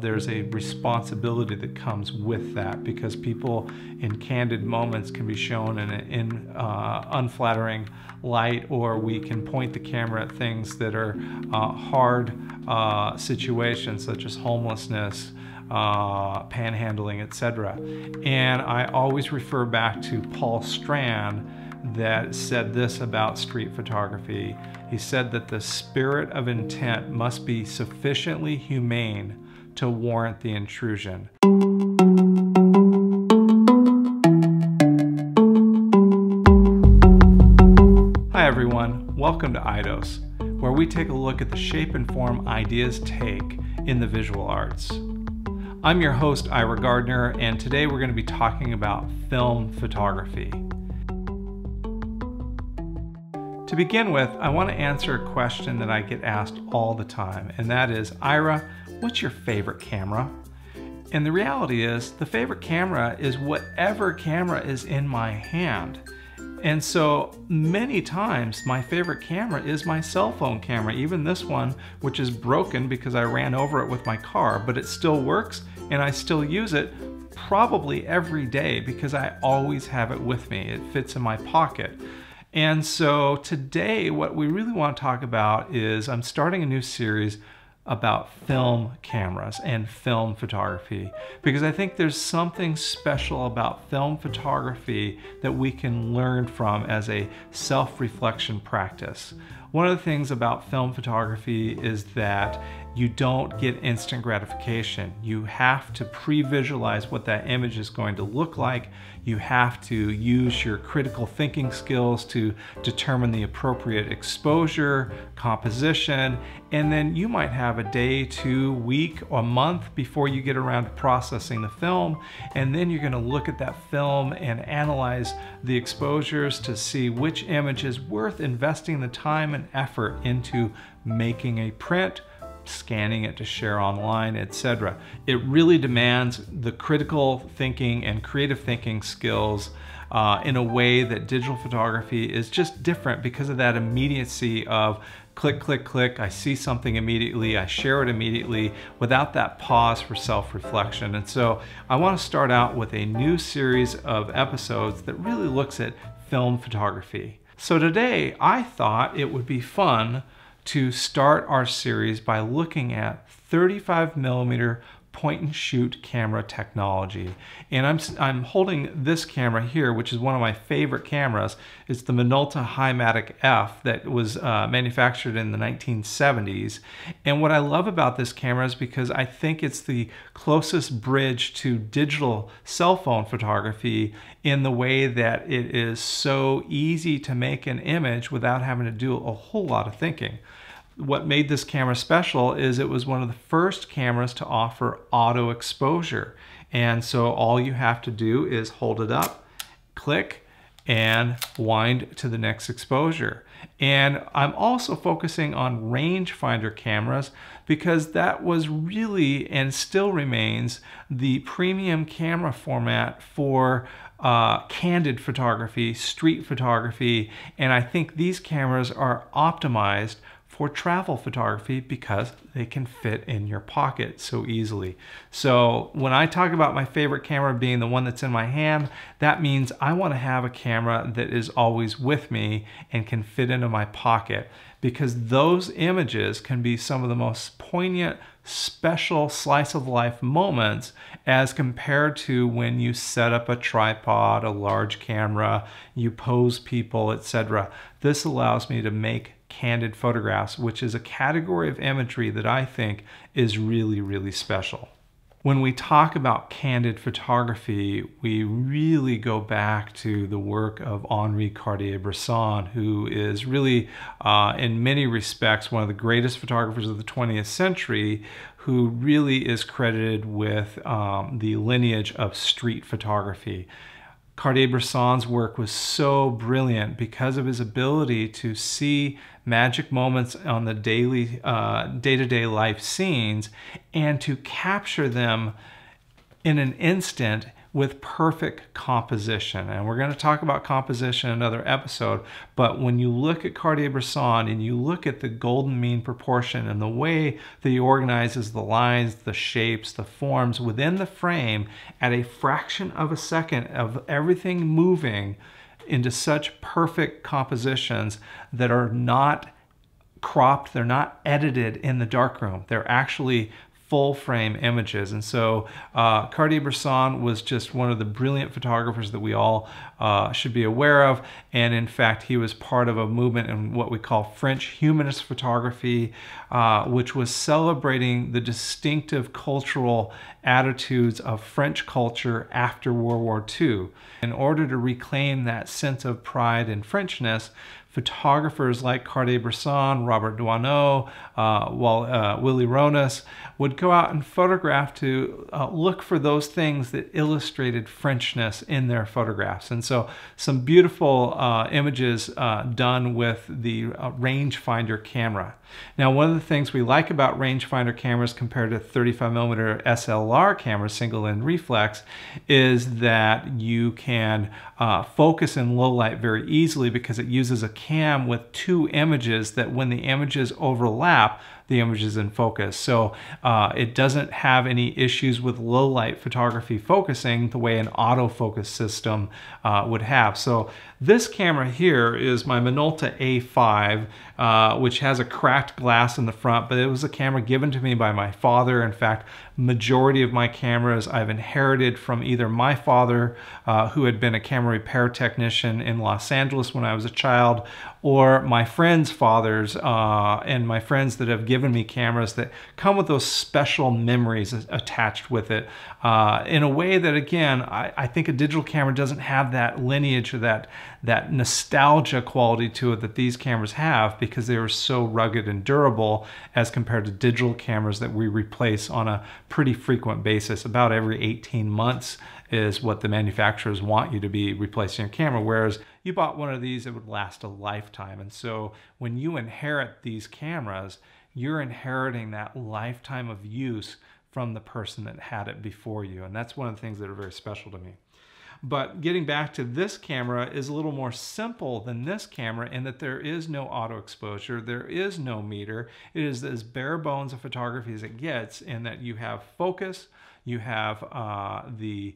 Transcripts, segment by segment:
There's a responsibility that comes with that because people in candid moments can be shown in an in, uh, unflattering light, or we can point the camera at things that are uh, hard uh, situations such as homelessness, uh, panhandling, etc. And I always refer back to Paul Strand that said this about street photography. He said that the spirit of intent must be sufficiently humane to warrant the intrusion. Hi everyone, welcome to EIDOS, where we take a look at the shape and form ideas take in the visual arts. I'm your host, Ira Gardner, and today we're going to be talking about film photography. To begin with, I want to answer a question that I get asked all the time, and that is, Ira, what's your favorite camera? And the reality is, the favorite camera is whatever camera is in my hand. And so many times my favorite camera is my cell phone camera, even this one, which is broken because I ran over it with my car, but it still works and I still use it probably every day because I always have it with me. It fits in my pocket. And so today, what we really want to talk about is I'm starting a new series about film cameras and film photography because I think there's something special about film photography that we can learn from as a self-reflection practice. One of the things about film photography is that you don't get instant gratification. You have to pre-visualize what that image is going to look like. You have to use your critical thinking skills to determine the appropriate exposure, composition, and then you might have a day, two, week, or month before you get around to processing the film. And then you're gonna look at that film and analyze the exposures to see which image is worth investing the time and effort into making a print scanning it to share online, etc. It really demands the critical thinking and creative thinking skills uh, in a way that digital photography is just different because of that immediacy of click, click, click, I see something immediately, I share it immediately without that pause for self-reflection. And so I want to start out with a new series of episodes that really looks at film photography. So today I thought it would be fun to start our series by looking at 35 millimeter point and shoot camera technology. And I'm, I'm holding this camera here, which is one of my favorite cameras. It's the Minolta Hi-Matic F that was uh, manufactured in the 1970s. And what I love about this camera is because I think it's the closest bridge to digital cell phone photography in the way that it is so easy to make an image without having to do a whole lot of thinking what made this camera special is it was one of the first cameras to offer auto exposure. And so all you have to do is hold it up, click, and wind to the next exposure. And I'm also focusing on rangefinder cameras because that was really and still remains the premium camera format for uh, candid photography, street photography, and I think these cameras are optimized for travel photography because they can fit in your pocket so easily. So when I talk about my favorite camera being the one that's in my hand, that means I want to have a camera that is always with me and can fit into my pocket because those images can be some of the most poignant, special slice of life moments as compared to when you set up a tripod, a large camera, you pose people, etc. This allows me to make candid photographs, which is a category of imagery that I think is really, really special. When we talk about candid photography, we really go back to the work of Henri Cartier-Bresson, who is really, uh, in many respects, one of the greatest photographers of the 20th century, who really is credited with um, the lineage of street photography. Cartier-Bresson's work was so brilliant because of his ability to see magic moments on the daily, uh, day-to-day life scenes and to capture them in an instant with perfect composition. And we're going to talk about composition in another episode. But when you look at Cartier-Bresson and you look at the golden mean proportion and the way that he organizes the lines, the shapes, the forms within the frame at a fraction of a second of everything moving into such perfect compositions that are not cropped, they're not edited in the darkroom. They're actually full frame images. And so uh, Cartier-Bresson was just one of the brilliant photographers that we all uh, should be aware of. And in fact, he was part of a movement in what we call French humanist photography, uh, which was celebrating the distinctive cultural attitudes of French culture after World War II. In order to reclaim that sense of pride and Frenchness, photographers like Cartier-Bresson, Robert Doisneau, uh, while, uh, Willy Ronis would go out and photograph to uh, look for those things that illustrated Frenchness in their photographs. And so some beautiful uh, images uh, done with the uh, rangefinder camera. Now, one of the things we like about rangefinder cameras compared to 35 millimeter SLR cameras, single lens reflex, is that you can focus in low light very easily because it uses a cam with two images that when the images overlap, the image is in focus. So uh, it doesn't have any issues with low light photography focusing the way an autofocus system uh, would have. So this camera here is my Minolta A5, uh, which has a cracked glass in the front, but it was a camera given to me by my father. In fact, majority of my cameras I've inherited from either my father, uh, who had been a camera repair technician in Los Angeles when I was a child, or my friends' fathers uh, and my friends that have given me cameras that come with those special memories attached with it uh, in a way that, again, I, I, think a digital camera doesn't have that lineage or that, that nostalgia quality to it that these cameras have because they are so rugged and durable as compared to digital cameras that we replace on a pretty frequent basis. About every 18 months is what the manufacturers want you to be replacing your camera. Whereas you bought one of these, it would last a lifetime. And so when you inherit these cameras, you're inheriting that lifetime of use from the person that had it before you. And that's one of the things that are very special to me. But getting back to this camera is a little more simple than this camera in that there is no auto exposure, there is no meter. It is as bare bones of photography as it gets in that you have focus, you have uh, the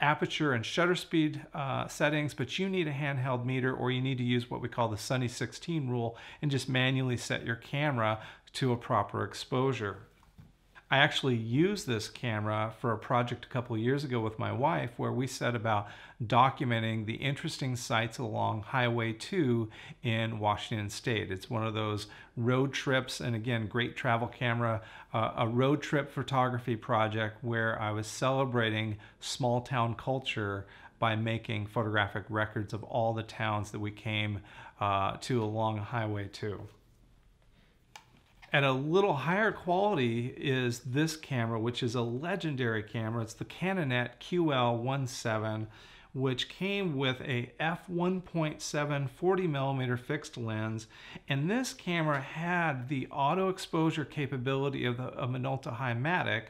aperture and shutter speed uh, settings, but you need a handheld meter or you need to use what we call the Sunny 16 rule and just manually set your camera to a proper exposure. I actually used this camera for a project a couple years ago with my wife where we set about documenting the interesting sites along Highway 2 in Washington State. It's one of those road trips, and again, great travel camera, uh, a road trip photography project where I was celebrating small town culture by making photographic records of all the towns that we came uh, to along Highway 2. At a little higher quality is this camera, which is a legendary camera. It's the Canonet QL17, which came with a f1.7 40 millimeter fixed lens. And this camera had the auto exposure capability of the of Minolta Hi-Matic,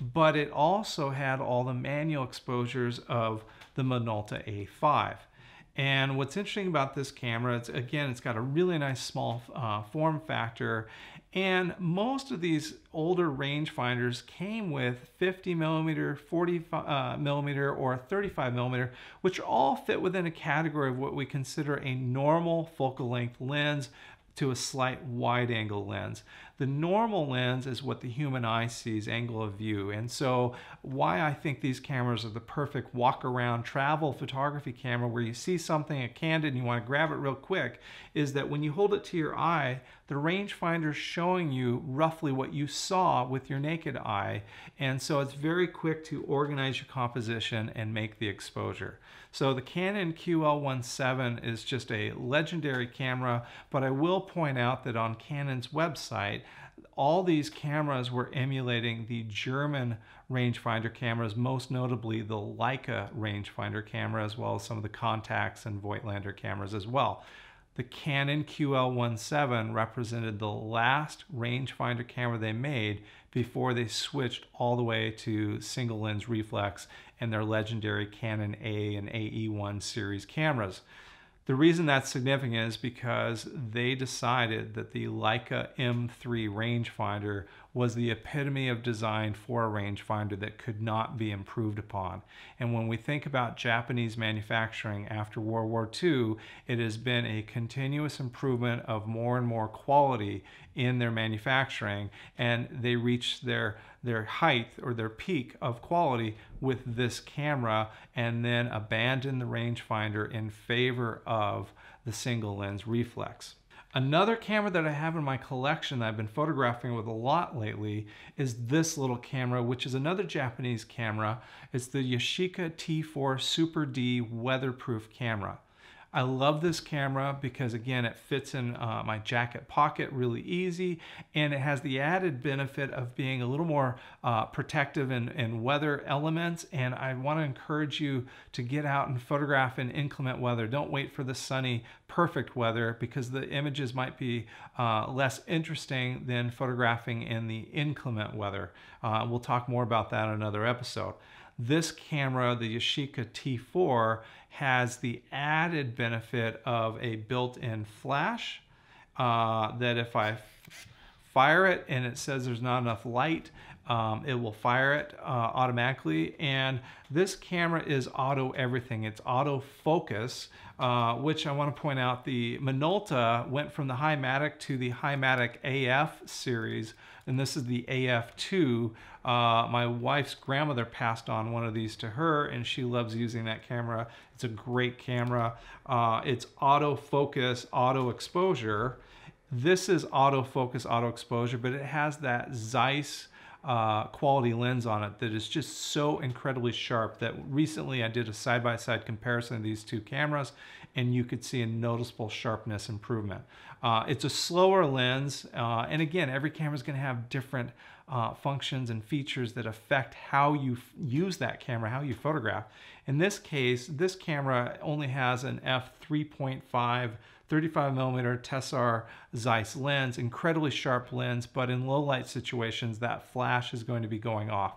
but it also had all the manual exposures of the Minolta A5. And what's interesting about this camera, it's again, it's got a really nice small uh, form factor and most of these older rangefinders came with 50 millimeter, 40 uh, millimeter, or 35 millimeter, which all fit within a category of what we consider a normal focal length lens to a slight wide angle lens. The normal lens is what the human eye sees, angle of view. And so why I think these cameras are the perfect walk around travel photography camera where you see something, a candid, and you want to grab it real quick, is that when you hold it to your eye, the rangefinder is showing you roughly what you saw with your naked eye. And so it's very quick to organize your composition and make the exposure. So the Canon QL17 is just a legendary camera, but I will point out that on Canon's website, all these cameras were emulating the German rangefinder cameras, most notably the Leica rangefinder camera, as well as some of the Contax and Voigtlander cameras as well. the Canon QL17 represented the last rangefinder camera they made before they switched all the way to single lens reflex and their legendary Canon A and AE1 series cameras. The reason that's significant is because they decided that the Leica M3 rangefinder was the epitome of design for a rangefinder that could not be improved upon. And when we think about Japanese manufacturing after World War II, it has been a continuous improvement of more and more quality in their manufacturing, and they reached their their height or their peak of quality with this camera and then abandoned the rangefinder in favor of the single lens reflex. Another camera that I have in my collection that I've been photographing with a lot lately is this little camera, which is another Japanese camera. It's the Yashica T4 Super D weatherproof camera. I love this camera because again, it fits in uh, my jacket pocket really easy and it has the added benefit of being a little more uh, protective in, in weather elements. And I want to encourage you to get out and photograph in inclement weather. Don't wait for the sunny, perfect weather because the images might be uh, less interesting than photographing in the inclement weather. Uh, we'll talk more about that in another episode. This camera, the Yashica T4, has the added benefit of a built-in flash uh, that if I fire it and it says there's not enough light, um, it will fire it uh, automatically. And this camera is auto everything. It's auto focus, uh, which I want to point out the Minolta went from the Hi-Matic to the Hi-Matic AF series. And this is the AF2. Uh, my wife's grandmother passed on one of these to her and she loves using that camera. It's a great camera. Uh, it's auto focus, auto exposure. This is autofocus, auto exposure, but it has that Zeiss uh, quality lens on it that is just so incredibly sharp that recently I did a side-by-side -side comparison of these two cameras and you could see a noticeable sharpness improvement. Uh, it's a slower lens uh, and again every camera is going to have different uh, functions and features that affect how you use that camera, how you photograph. In this case, this camera only has an f3.5 35 millimeter Tessar Zeiss lens, incredibly sharp lens, but in low light situations, that flash is going to be going off.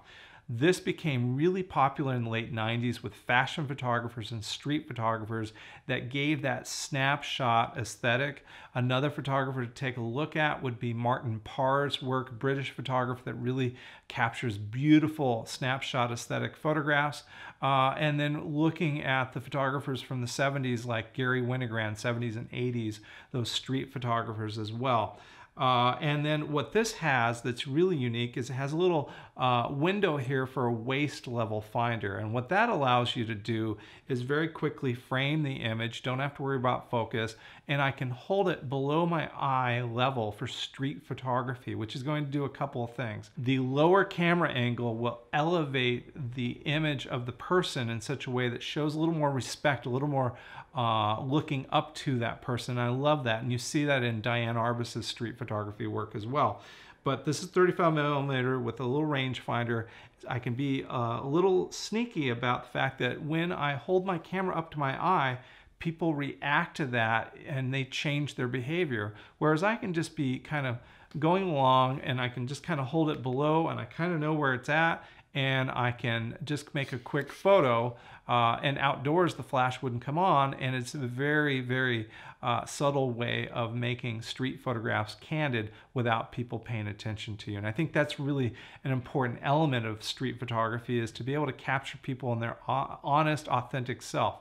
This became really popular in the late 90s with fashion photographers and street photographers that gave that snapshot aesthetic. Another photographer to take a look at would be Martin Parr's work, British photographer that really captures beautiful snapshot aesthetic photographs. Uh, and then looking at the photographers from the 70s like Garry Winogrand, 70s and 80s, those street photographers as well. Uh, and then what this has that's really unique is it has a little uh, window here for a waist level finder. And what that allows you to do is very quickly frame the image, don't have to worry about focus, and I can hold it below my eye level for street photography, which is going to do a couple of things. The lower camera angle will elevate the image of the person in such a way that shows a little more respect, a little more uh, looking up to that person. I love that. And you see that in Diane Arbus's street photography photography work as well. But this is 35 millimeter with a little rangefinder. I can be uh, a little sneaky about the fact that when I hold my camera up to my eye, people react to that and they change their behavior. Whereas I can just be kind of going along and I can just kind of hold it below and I kind of know where it's at and I can just make a quick photo uh, and outdoors the flash wouldn't come on and it's a very very uh, subtle way of making street photographs candid without people paying attention to you. And I think that's really an important element of street photography is to be able to capture people in their honest authentic self.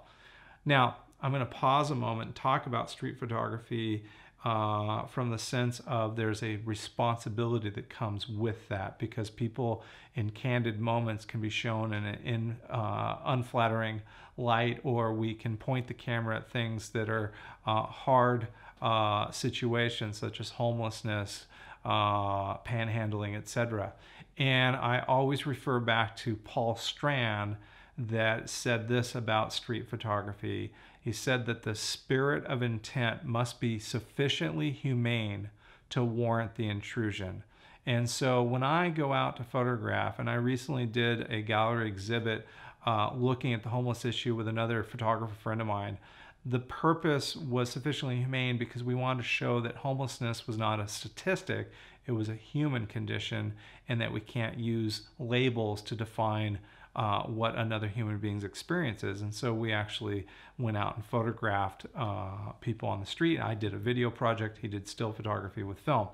Now I'm going to pause a moment and talk about street photography uh, from the sense of there's a responsibility that comes with that because people in candid moments can be shown in an in, uh, unflattering light or we can point the camera at things that are uh, hard uh, situations such as homelessness, uh, panhandling, etc. And I always refer back to Paul Strand that said this about street photography. He said that the spirit of intent must be sufficiently humane to warrant the intrusion. And so when I go out to photograph, and I recently did a gallery exhibit uh, looking at the homeless issue with another photographer friend of mine, the purpose was sufficiently humane because we wanted to show that homelessness was not a statistic, it was a human condition, and that we can't use labels to define uh, what another human being's experience is. And so we actually went out and photographed uh, people on the street. I did a video project, he did still photography with film.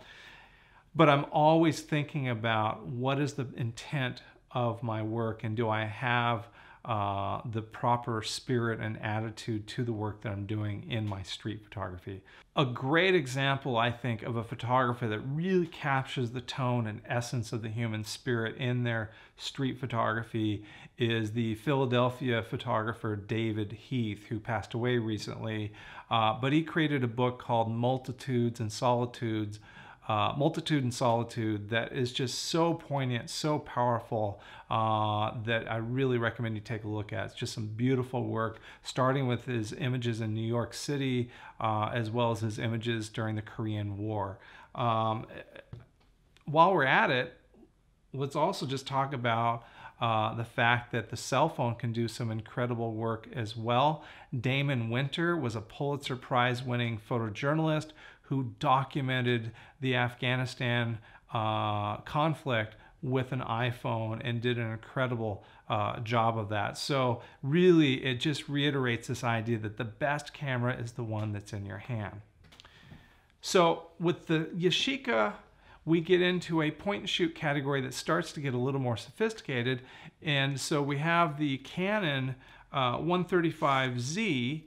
But I'm always thinking about what is the intent of my work and do I have uh, the proper spirit and attitude to the work that I'm doing in my street photography. A great example, I think, of a photographer that really captures the tone and essence of the human spirit in their street photography is the Philadelphia photographer David Heath, who passed away recently. Uh, but he created a book called Multitudes and Solitudes uh, multitude and solitude that is just so poignant, so powerful uh, that I really recommend you take a look at. It's just some beautiful work, starting with his images in New York City, uh, as well as his images during the Korean War. Um, while we're at it, let's also just talk about uh, the fact that the cell phone can do some incredible work as well. Damon Winter was a Pulitzer Prize winning photojournalist who documented the Afghanistan uh, conflict with an iPhone and did an incredible uh, job of that. So really, it just reiterates this idea that the best camera is the one that's in your hand. So with the Yashica we get into a point and shoot category that starts to get a little more sophisticated. And so we have the Canon uh, 135Z,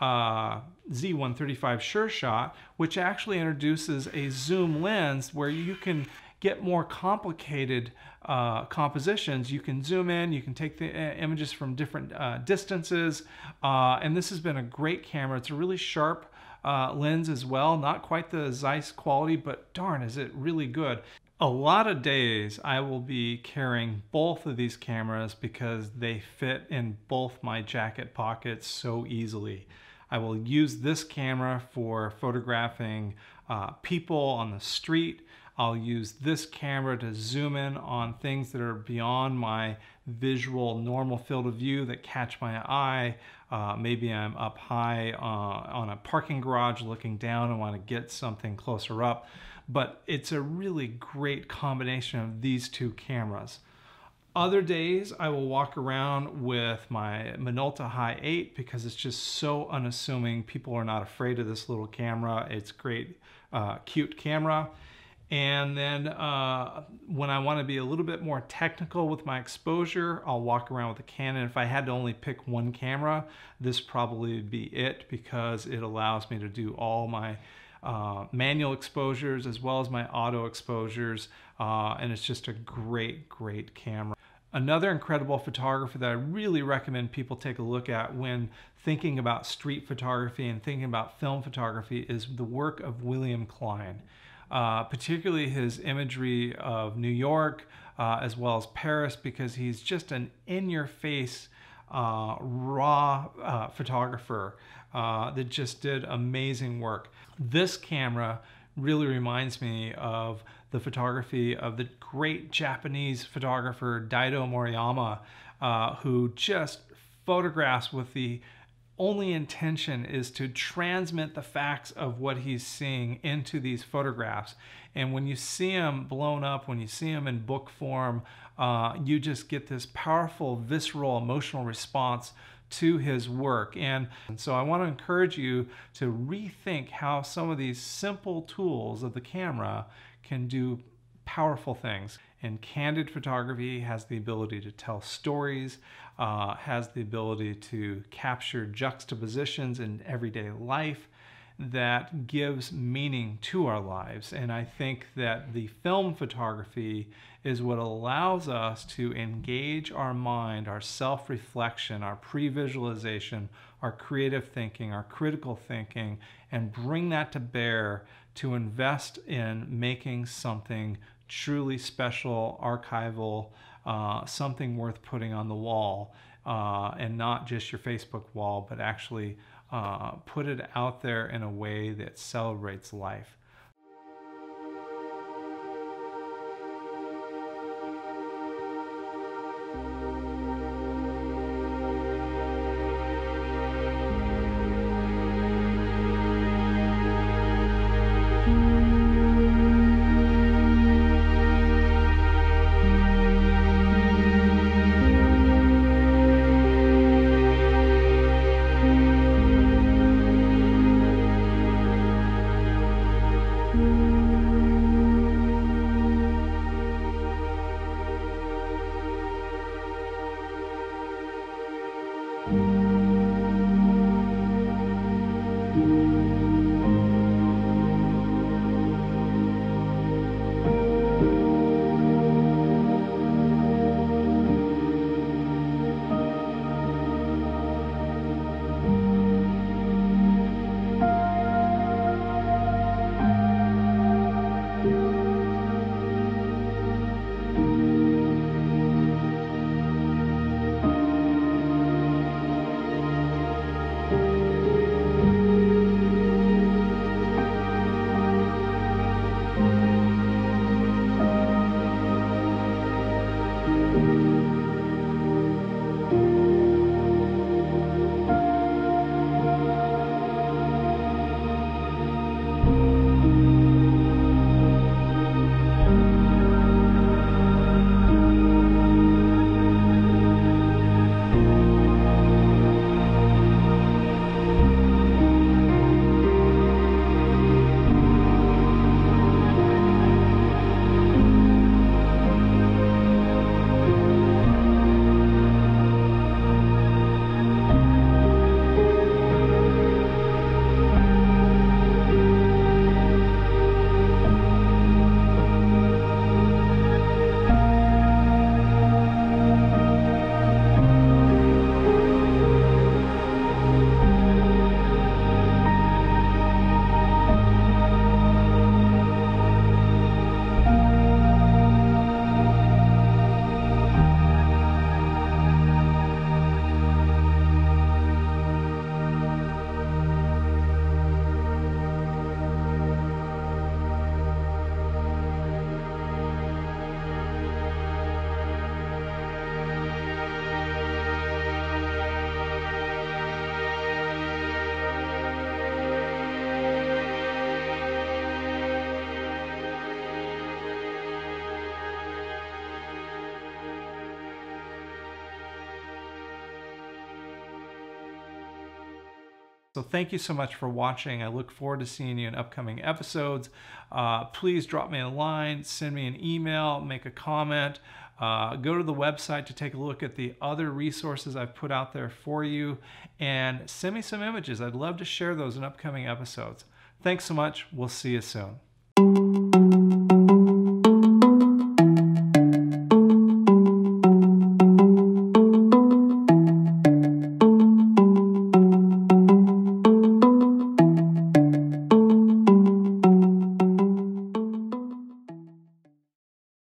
uh, Z135 Sure Shot, which actually introduces a zoom lens where you can get more complicated uh, compositions. You can zoom in, you can take the uh, images from different uh, distances, uh, and this has been a great camera. It's a really sharp uh, lens as well. Not quite the Zeiss quality, but darn, is it really good. A lot of days I will be carrying both of these cameras because they fit in both my jacket pockets so easily. I will use this camera for photographing uh, people on the street. I'll use this camera to zoom in on things that are beyond my visual normal field of view that catch my eye. Uh, maybe I'm up high uh, on a parking garage looking down and want to get something closer up. But it's a really great combination of these two cameras. Other days I will walk around with my Minolta High 8 because it's just so unassuming. People are not afraid of this little camera. It's great, uh, cute camera. And then uh, when I want to be a little bit more technical with my exposure, I'll walk around with a Canon. If I had to only pick one camera, this probably would be it because it allows me to do all my uh, manual exposures as well as my auto exposures. Uh, and it's just a great, great camera. Another incredible photographer that I really recommend people take a look at when thinking about street photography and thinking about film photography is the work of William Klein. Uh, particularly his imagery of New York uh, as well as Paris because he's just an in-your-face uh, raw uh, photographer uh, that just did amazing work. This camera really reminds me of the photography of the great Japanese photographer Daido Moriyama, uh, who just photographs with the only intention is to transmit the facts of what he's seeing into these photographs. And when you see them blown up, when you see them in book form, uh, you just get this powerful, visceral, emotional response to his work. And, so I want to encourage you to rethink how some of these simple tools of the camera can do powerful things. And candid photography has the ability to tell stories, uh, has the ability to capture juxtapositions in everyday life, that gives meaning to our lives. And I think that the film photography is what allows us to engage our mind, our self reflection, our pre visualization, our creative thinking, our critical thinking, and bring that to bear to invest in making something truly special, archival, uh, something worth putting on the wall, uh, and not just your Facebook wall, but actually uh, put it out there in a way that celebrates life. Música So thank you so much for watching. I look forward to seeing you in upcoming episodes. Uh, please drop me a line, send me an email, make a comment. Uh, go to the website to take a look at the other resources I've put out there for you and send me some images. I'd love to share those in upcoming episodes. Thanks so much. We'll see you soon.